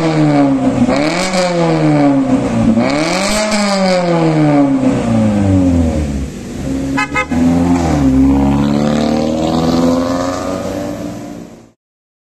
Mm.